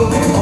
come